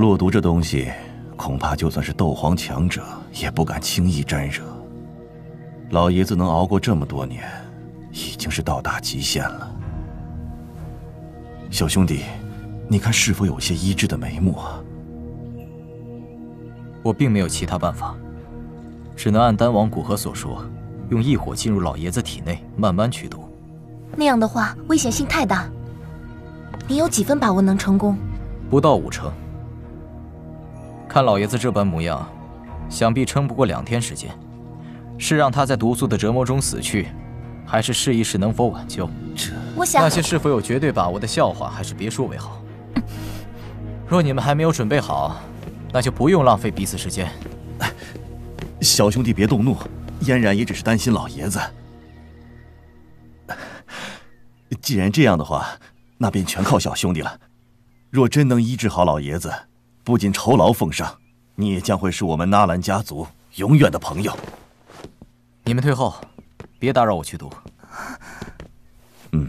落毒这东西，恐怕就算是斗皇强者也不敢轻易沾惹。老爷子能熬过这么多年，已经是到达极限了。小兄弟，你看是否有些医治的眉目啊？我并没有其他办法，只能按丹王古河所说，用异火进入老爷子体内，慢慢驱毒。那样的话，危险性太大。你有几分把握能成功？不到五成。看老爷子这般模样，想必撑不过两天时间。是让他在毒素的折磨中死去，还是试一试能否挽救？这，我想那些是否有绝对把握的笑话，还是别说为好。若你们还没有准备好，那就不用浪费彼此时间。小兄弟别动怒，嫣然也只是担心老爷子。既然这样的话，那便全靠小兄弟了。若真能医治好老爷子，不仅酬劳奉上，你也将会是我们纳兰家族永远的朋友。你们退后，别打扰我去读。嗯。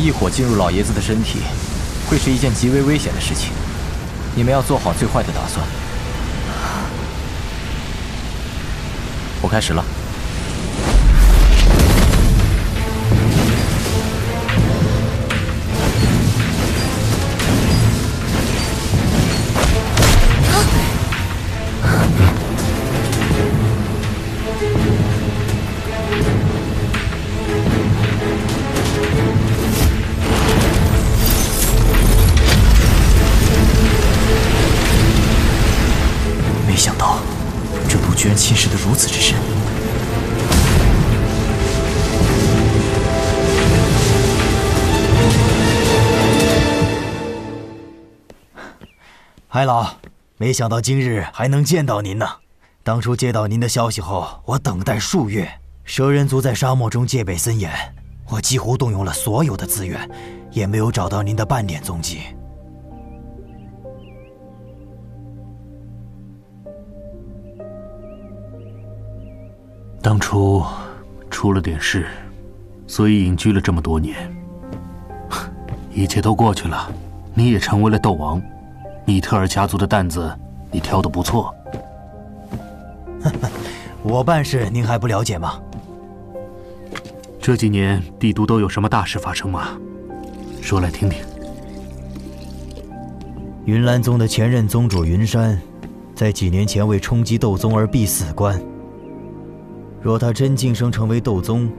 异火进入老爷子的身体，会是一件极为危险的事情。你们要做好最坏的打算。我开始了。之深。海老，没想到今日还能见到您呢。当初接到您的消息后，我等待数月。蛇人族在沙漠中戒备森严，我几乎动用了所有的资源，也没有找到您的半点踪迹。当初出了点事，所以隐居了这么多年。一切都过去了，你也成为了斗王。米特尔家族的担子，你挑的不错。我办事您还不了解吗？这几年帝都都有什么大事发生吗？说来听听。云岚宗的前任宗主云山，在几年前为冲击斗宗而必死关。若他真晋升成为斗宗，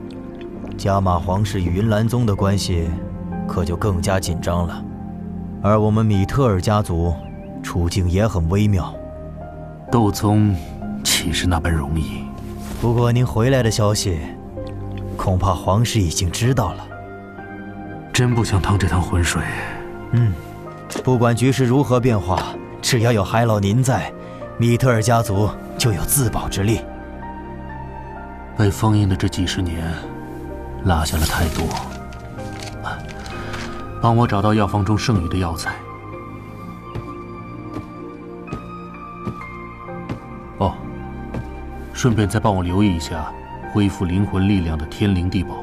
加玛皇室与云岚宗的关系可就更加紧张了。而我们米特尔家族处境也很微妙。斗宗岂是那般容易？不过您回来的消息，恐怕皇室已经知道了。真不想趟这趟浑水。嗯，不管局势如何变化，只要有海老您在，米特尔家族就有自保之力。被封印的这几十年，落下了太多。帮我找到药方中剩余的药材。哦，顺便再帮我留意一下恢复灵魂力量的天灵地宝。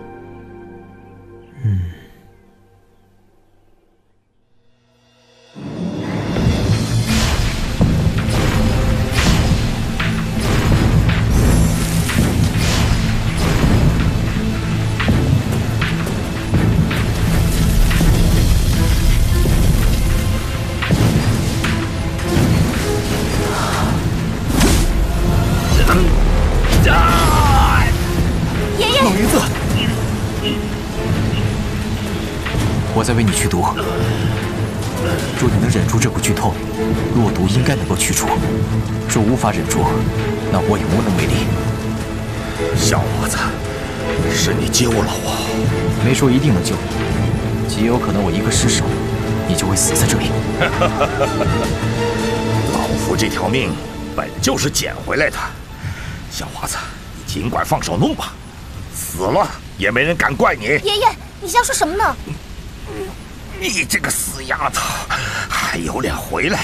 我在为你驱毒。若你能忍住这股剧痛，落毒应该能够去除；若无法忍住，那我也无能为力。小伙子，是你救了我，没说一定能救你，极有可能我一个失手，你就会死在这里。老夫这条命本就是捡回来的，小伙子，你尽管放手弄吧，死了也没人敢怪你。爷爷，你瞎说什么呢？你这个死丫头，还有脸回来？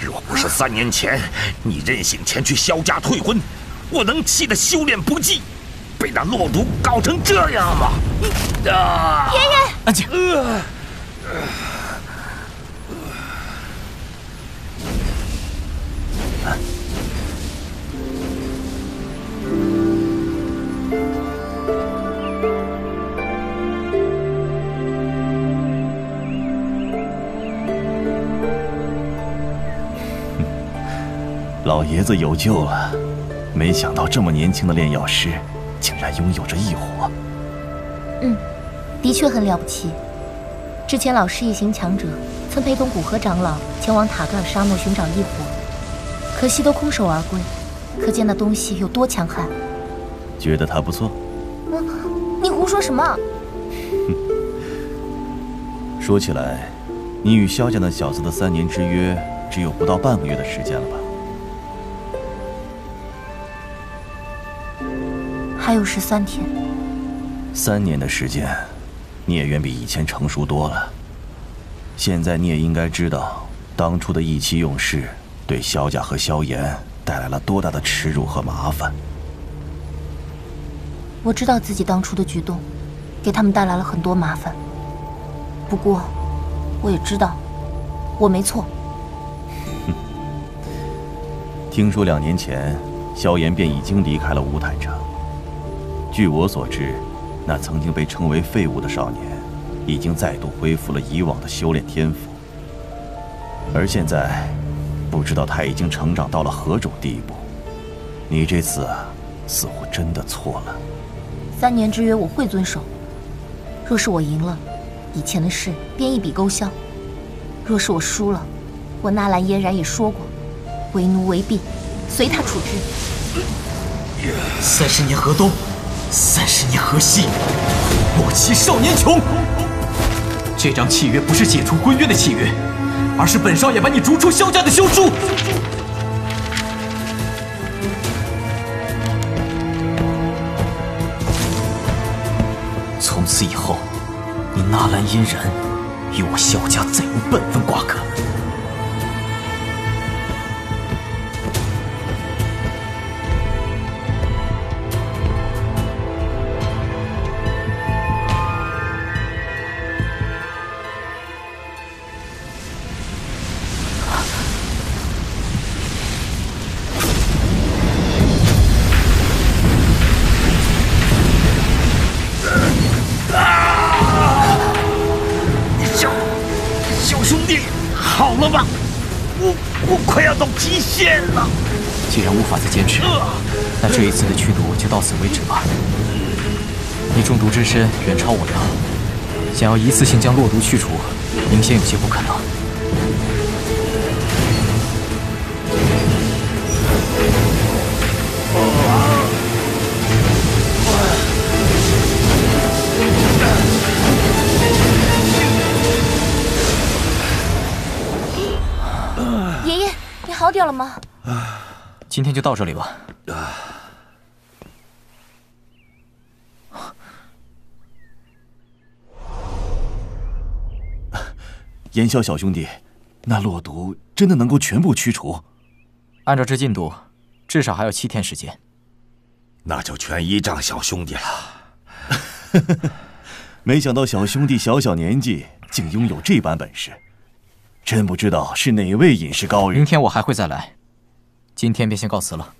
若不是三年前你任性前去萧家退婚，我能气得修炼不济，被那落毒搞成这样吗？啊！爷爷，安静。老爷子有救了！没想到这么年轻的炼药师，竟然拥有着异火。嗯，的确很了不起。之前老师一行强者曾陪同古河长老前往塔格尔沙漠寻找异火，可惜都空手而归。可见那东西有多强悍。觉得他不错？嗯，你胡说什么？说起来，你与萧家那小子的三年之约，只有不到半个月的时间了吧？还有十三天，三年的时间，你也远比以前成熟多了。现在你也应该知道，当初的意气用事，对萧家和萧炎带来了多大的耻辱和麻烦。我知道自己当初的举动，给他们带来了很多麻烦。不过，我也知道，我没错。听说两年前，萧炎便已经离开了乌坦城。据我所知，那曾经被称为废物的少年，已经再度恢复了以往的修炼天赋。而现在，不知道他已经成长到了何种地步。你这次啊，似乎真的错了。三年之约我会遵守。若是我赢了，以前的事便一笔勾销；若是我输了，我纳兰嫣然也说过，为奴为婢，随他处置。三十年河东。三十年河西，莫欺少年穷。这张契约不是解除婚约的契约，而是本少爷把你逐出萧家的休书。从此以后，你纳兰嫣然与我萧家再无半分瓜葛。那这一次的驱毒就到此为止吧。你中毒之身远超我料，想要一次性将落毒去除，明显有些不可能。爷爷，你好点了吗？今天就到这里吧。言笑小兄弟，那落毒真的能够全部驱除？按照这进度，至少还有七天时间。那就全依仗小兄弟了。没想到小兄弟小小年纪竟拥有这般本事，真不知道是哪位隐士高人。明天我还会再来。今天便先告辞了。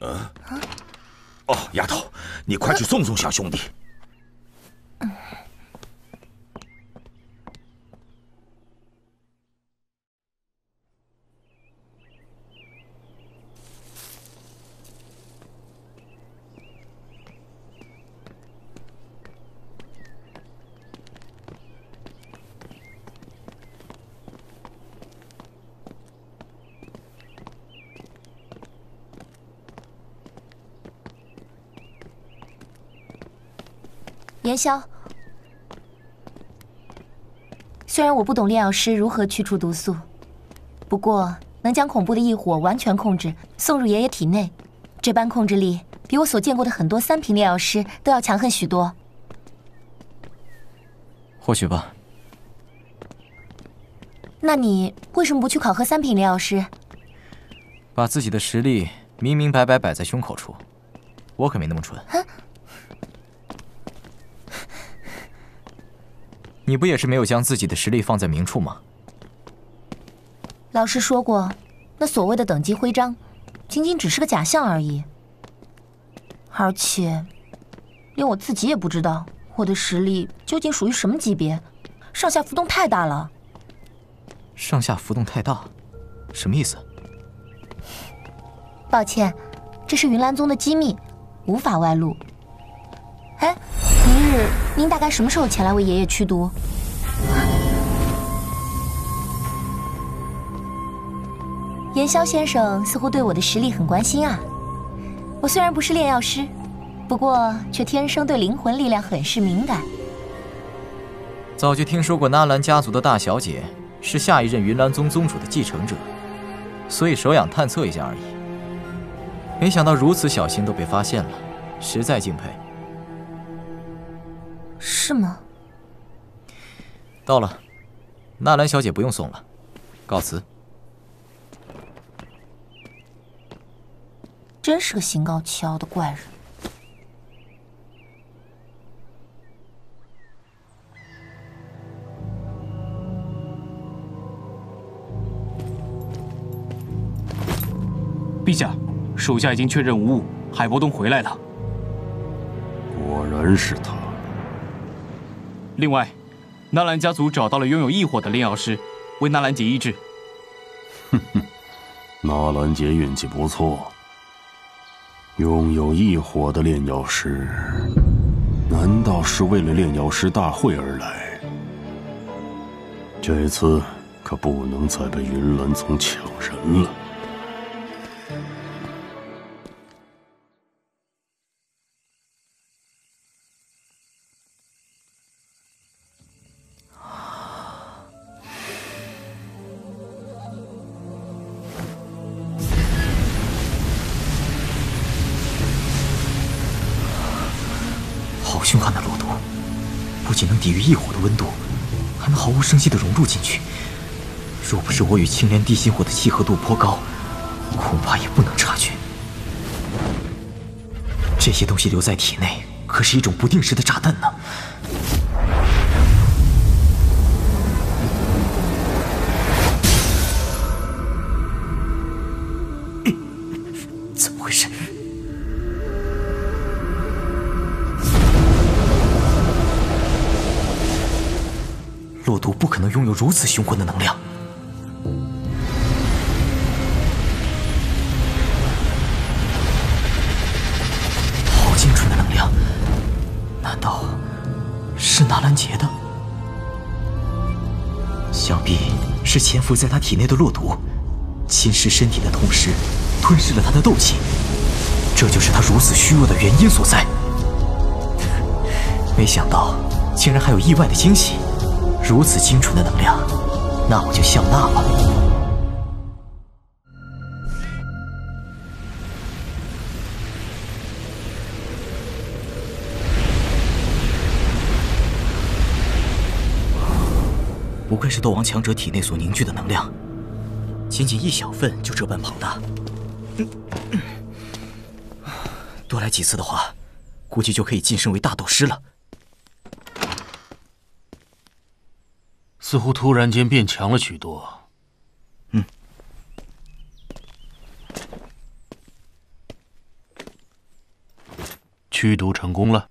呃，哦，丫头，你快去送送小兄弟。言萧，虽然我不懂炼药师如何去除毒素，不过能将恐怖的异火完全控制，送入爷爷体内，这般控制力比我所见过的很多三品炼药师都要强横许多。或许吧。那你为什么不去考核三品炼药师？把自己的实力明明白白摆在胸口处，我可没那么蠢。你不也是没有将自己的实力放在明处吗？老师说过，那所谓的等级徽章，仅仅只是个假象而已。而且，连我自己也不知道我的实力究竟属于什么级别，上下浮动太大了。上下浮动太大，什么意思？抱歉，这是云岚宗的机密，无法外露。哎，明日您大概什么时候前来为爷爷驱毒？严萧先生似乎对我的实力很关心啊。我虽然不是炼药师，不过却天生对灵魂力量很是敏感。早就听说过纳兰家族的大小姐是下一任云岚宗宗主的继承者，所以手痒探测一下而已。没想到如此小心都被发现了，实在敬佩。是吗？到了，纳兰小姐不用送了，告辞。真是个心高气傲的怪人。陛下，属下已经确认无误，海波东回来了。果然是他。另外，纳兰家族找到了拥有异火的炼药师，为纳兰杰医治。哼哼，纳兰杰运气不错，拥有异火的炼药师，难道是为了炼药师大会而来？这次可不能再被云岚宗抢人了。好凶悍的骆驼，不仅能抵御异火的温度，还能毫无声息地融入进去。若不是我与青莲地心火的契合度颇高，恐怕也不能察觉。这些东西留在体内，可是一种不定时的炸弹呢。洛毒不可能拥有如此雄浑的能量。好精纯的能量，难道是纳兰杰的？想必是潜伏在他体内的洛毒，侵蚀身体的同时，吞噬了他的斗气，这就是他如此虚弱的原因所在。没想到，竟然还有意外的惊喜！如此精纯的能量，那我就笑纳了。不愧是斗王强者体内所凝聚的能量，仅仅一小份就这般庞大。多来几次的话，估计就可以晋升为大斗师了。似乎突然间变强了许多。嗯，驱毒成功了。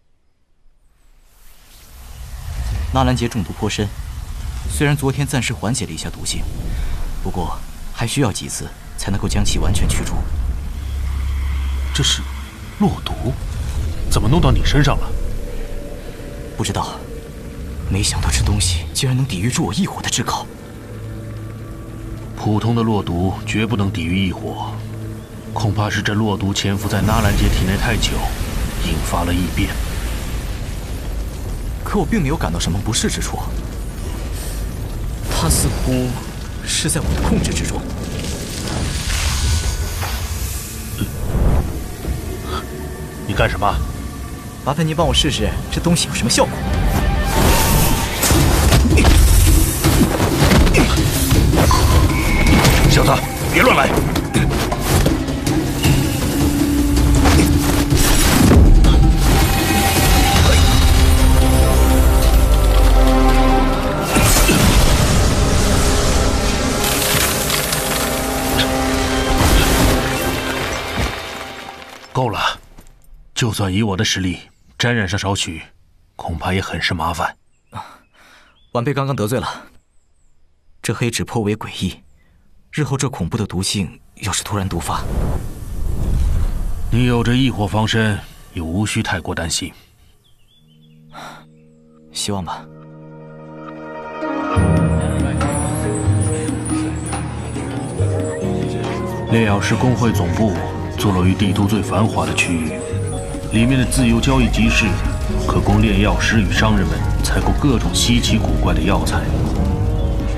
纳兰杰中毒颇深，虽然昨天暂时缓解了一下毒性，不过还需要几次才能够将其完全驱除。这是落毒，怎么弄到你身上了？不知道。没想到这东西竟然能抵御住我异火的炙烤。普通的落毒绝不能抵御异火，恐怕是这落毒潜伏在纳兰杰体内太久，引发了异变。可我并没有感到什么不适之处，它似乎是在我的控制之中。你干什么？麻烦您帮我试试这东西有什么效果。小子，别乱来！够了，就算以我的实力沾染上少许，恐怕也很是麻烦。晚辈刚刚得罪了。这黑纸颇为诡异，日后这恐怖的毒性要是突然毒发，你有着异火防身，也无需太过担心。希望吧。炼药师工会总部坐落于帝都最繁华的区域，里面的自由交易集市可供炼药师与商人们采购各种稀奇古怪的药材。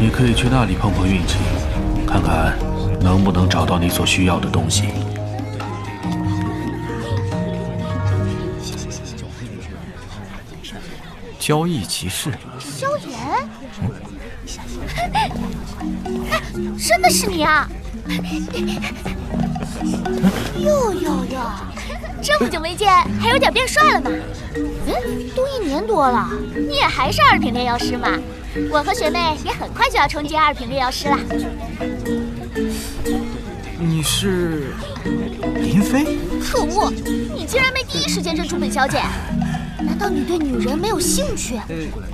你可以去那里碰碰运气，看看能不能找到你所需要的东西。交易集市，萧炎，哎，真的是你啊！哟哟哟，这么久没见，还有点变帅了呢。嗯，都一年多了，你也还是二品炼药师嘛？我和学妹也很快就要冲击二品炼药师了。你是林飞？可恶，你竟然没第一时间认出本小姐！难道你对女人没有兴趣？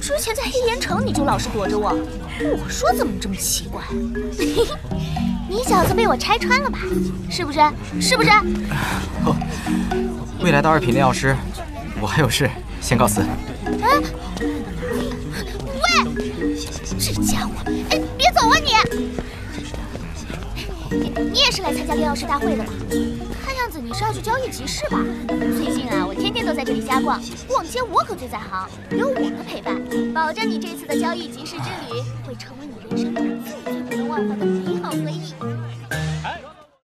之前在黑岩城你就老是躲着我，我说怎么这么奇怪？你小子被我拆穿了吧？是不是？是不是？哦，未来的二品炼药师，我还有事，先告辞。哎，喂，这家伙，哎，别走啊你！你也是来参加炼药师大会的吧？看样子你是要去交易集市吧？最近啊，我天天都在这里瞎逛，逛街我可最在行，有我的陪伴，保证你这次的交易集市之旅会成为你人生中最最不能忘怀的回忆。